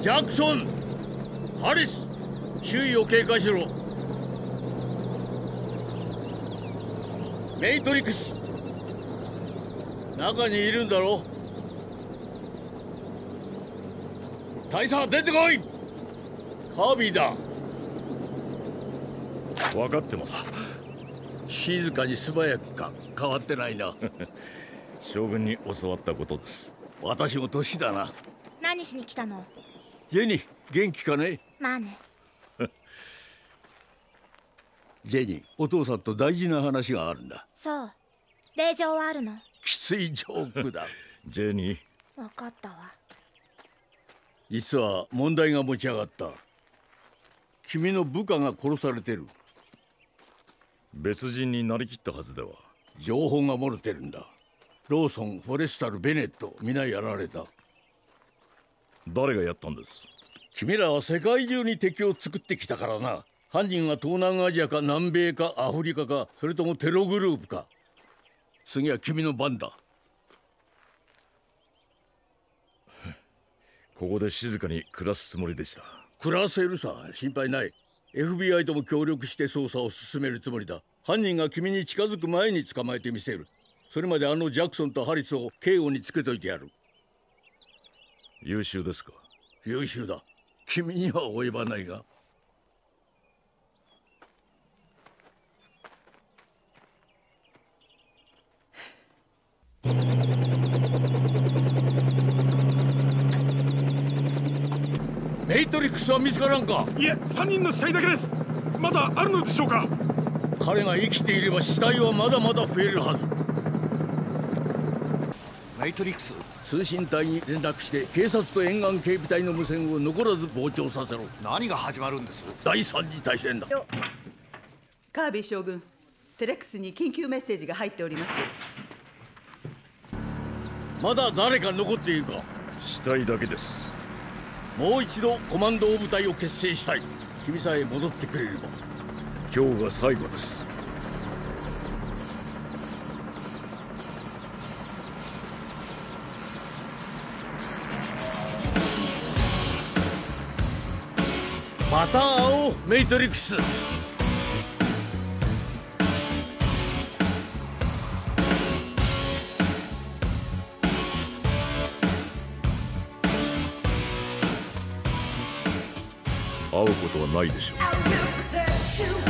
ジャクソンハリス周囲を警戒しろ。メイトリックス。中にいるんだろ。大佐出てこい。カービィだ。分かってます。静かに素早くか。変わってないな。将軍に教わったことです。私も年だな。何しに来たの？ジェニー元気かね？まあね。ジェニーお父さんと大事な話があるんだ。そう。令状はあるの？きついジョークだ。ジェニー。分かったわ。実は問題が持ち上がった。君の部下が殺されてる。別人になりきったはずでは情報が漏れてるんだ。ローソンフォレスタルベネット皆やられた誰がやったんです？君らは世界中に敵を作ってきたからな。犯人は東南アジアか南米かアフリカかそれともテログループか。次は君の番だ。ここで静かに暮らすつもりでした。暮らせるさ心配ない。FBI とも協力して捜査を進めるつもりだ。犯人が君に近づく前に捕まえてみせる。それまであのジャクソンとハリスを警護につけといてやる優秀ですか？優秀だ。君には及ばないが。メイトリックスは見つからんか？いえ3人の死体だけです。まだあるのでしょうか？彼が生きていれば死体はまだまだ増えるはず。メイトリックス通信隊に連絡して警察と沿岸警備隊の無線を残らず膨張させろ。何が始まるんです？第三次大戦だ。カービー将軍テレックスに緊急メッセージが入っております。まだ誰か残っているか？死体だけですもう一度コマンド部隊を結成したい君さえ戻ってくれれば今日が最後ですまた会おうメイトリックス。会うことはないでしょう。